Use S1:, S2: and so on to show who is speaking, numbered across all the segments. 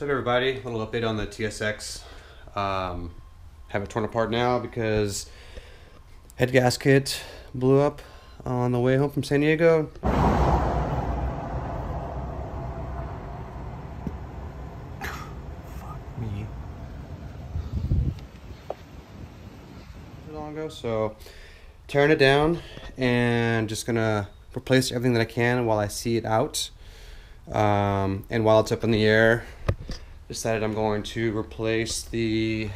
S1: Up everybody? A little update on the TSX. Um, have it torn apart now because head gasket blew up on the way home from San Diego. Fuck me. Too long ago, so tearing it down and just gonna replace everything that I can while I see it out. Um, and while it's up in the air, decided I'm going to replace the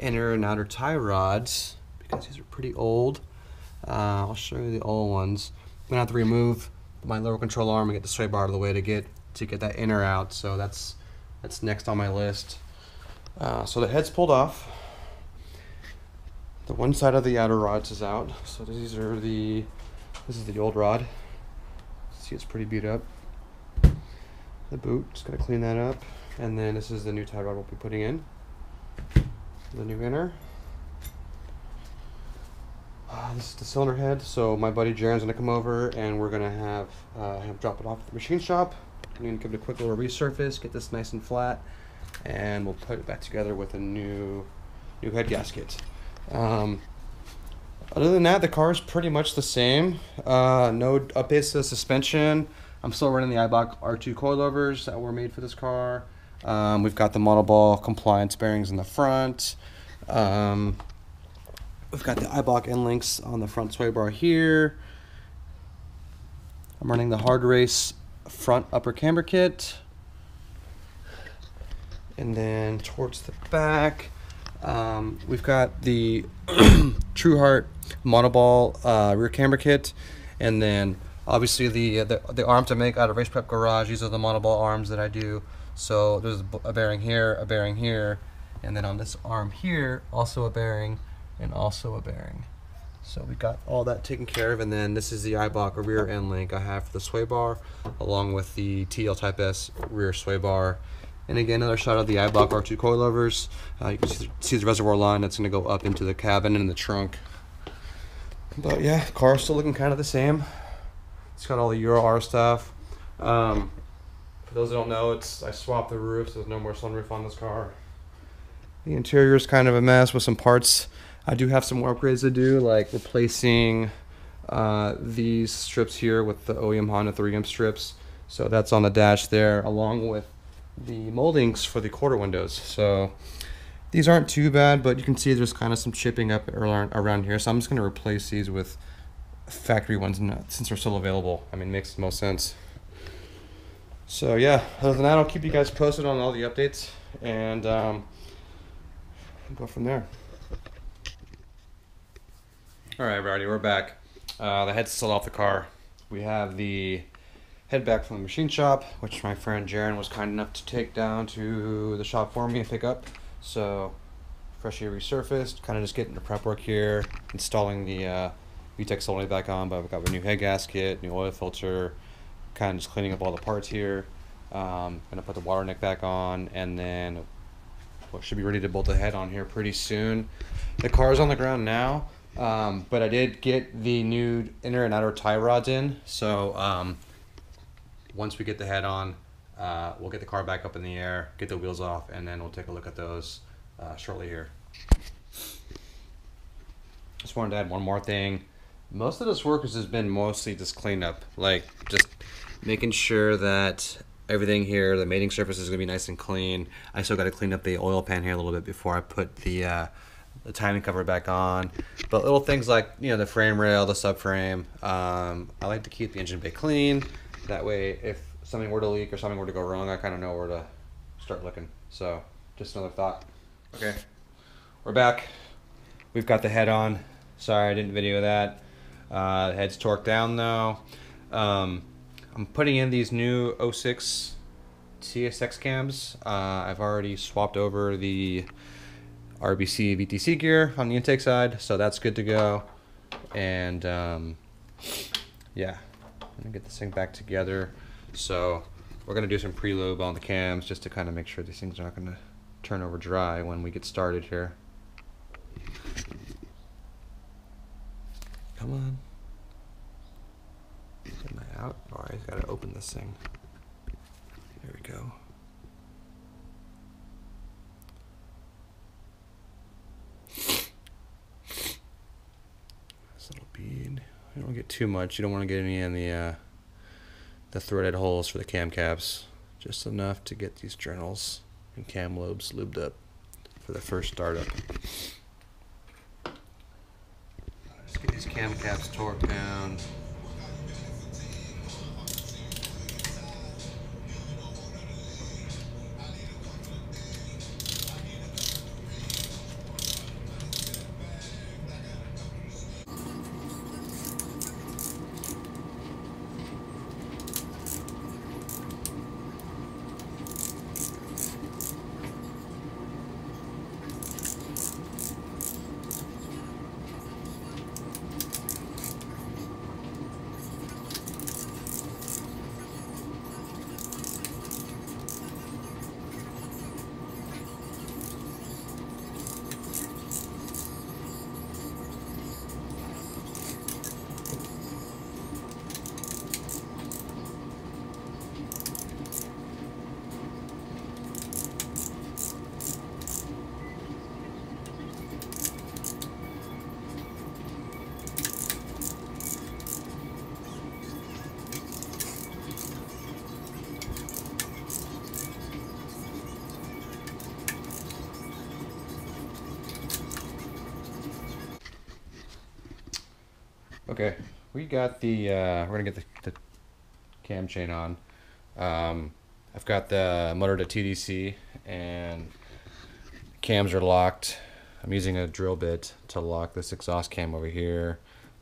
S1: inner and outer tie rods because these are pretty old. Uh, I'll show you the old ones. I'm gonna have to remove my lower control arm and get the sway bar out of the way to get to get that inner out. So that's that's next on my list. Uh, so the head's pulled off. The one side of the outer rods is out. So these are the this is the old rod. See, it's pretty beat up. The boot, just gotta clean that up. And then this is the new tie rod we'll be putting in. The new inner. Uh, this is the cylinder head. So my buddy Jaren's gonna come over and we're gonna have uh, him drop it off at the machine shop. I'm gonna give it a quick little resurface, get this nice and flat, and we'll put it back together with a new new head gasket. Um, other than that, the car is pretty much the same. Uh, no updates to the suspension. I'm still running the Eibach R2 coilovers that were made for this car. Um, we've got the monoball compliance bearings in the front. Um, we've got the Eibach end links on the front sway bar here. I'm running the Hardrace front upper camber kit. And then towards the back, um, we've got the Truhart monoball uh, rear camber kit, and then obviously the, the the arms I make out of Race Prep Garage. These are the monoball arms that I do. So there's a bearing here, a bearing here, and then on this arm here, also a bearing, and also a bearing. So we got all that taken care of, and then this is the Eibach rear end link I have for the sway bar, along with the TL Type S rear sway bar. And again, another shot of the Eibach R2 coilovers. Uh, you can see the, see the reservoir line that's going to go up into the cabin and the trunk. But yeah, car's still looking kind of the same. It's got all the Euro R stuff. Um, those that don't know, it's I swapped the roof, so there's no more sunroof on this car. The interior is kind of a mess with some parts. I do have some more upgrades to do, like replacing uh, these strips here with the OEM Honda 3M strips. So that's on the dash there, along with the moldings for the quarter windows. So these aren't too bad, but you can see there's kind of some chipping up around, here. So I'm just going to replace these with factory ones since they're still available. I mean, makes the most sense. So yeah, other than that, I'll keep you guys posted on all the updates and um, go from there. All right, everybody, we're back. Uh, the head's still off the car. We have the head back from the machine shop, which my friend Jaren was kind enough to take down to the shop for me and pick up. So, freshly resurfaced, kind of just getting the prep work here, installing the uh, VTEC solenoid back on, but I've got a new head gasket, new oil filter, kind of just cleaning up all the parts here. Um, gonna put the water neck back on, and then well, should be ready to bolt the head on here pretty soon. The car's on the ground now, um, but I did get the new inner and outer tie rods in, so um, once we get the head on, uh, we'll get the car back up in the air, get the wheels off, and then we'll take a look at those uh, shortly here. Just wanted to add one more thing. Most of this work has been mostly just cleanup, like just making sure that everything here, the mating surface is gonna be nice and clean. I still gotta clean up the oil pan here a little bit before I put the uh, the timing cover back on. But little things like, you know, the frame rail, the subframe, um, I like to keep the engine bay clean. That way, if something were to leak or something were to go wrong, I kind of know where to start looking. So, just another thought. Okay, we're back. We've got the head on. Sorry, I didn't video that. Uh, the head's torqued down though. Um, I'm putting in these new 06 TSX cams. Uh, I've already swapped over the RBC VTC gear on the intake side, so that's good to go. And um, yeah, I'm gonna get this thing back together. So we're gonna do some pre-lube on the cams just to kind of make sure these things are not gonna turn over dry when we get started here. out? Or I gotta open this thing. There we go. This little bead. You don't get too much. You don't want to get any in the uh, the threaded holes for the cam caps. Just enough to get these journals and cam lobes lubed up for the first startup. Let's get these cam caps torqued down. Okay, we got the, uh, we're gonna get the, the cam chain on. Um, I've got the motor to TDC and cams are locked. I'm using a drill bit to lock this exhaust cam over here.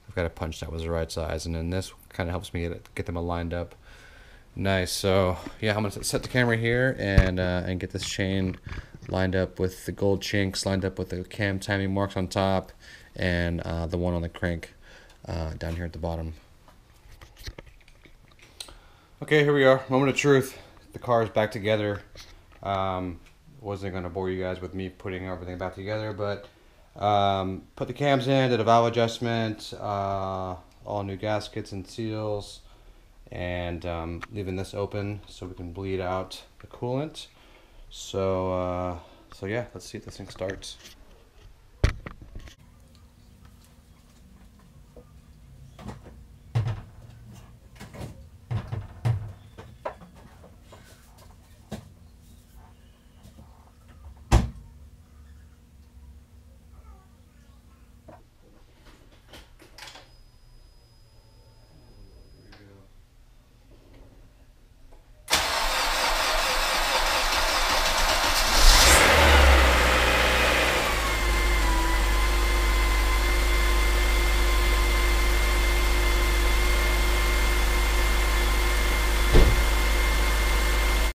S1: I've got a punch that was the right size and then this kind of helps me get, it, get them aligned up. Nice, so yeah, I'm gonna set the camera here and, uh, and get this chain lined up with the gold chinks, lined up with the cam timing marks on top and uh, the one on the crank uh, down here at the bottom. Okay, here we are. Moment of truth. The car is back together. Um, wasn't going to bore you guys with me putting everything back together, but um, put the cams in, did a valve adjustment, uh, all new gaskets and seals, and um, leaving this open so we can bleed out the coolant. So, uh, so yeah, let's see if this thing starts.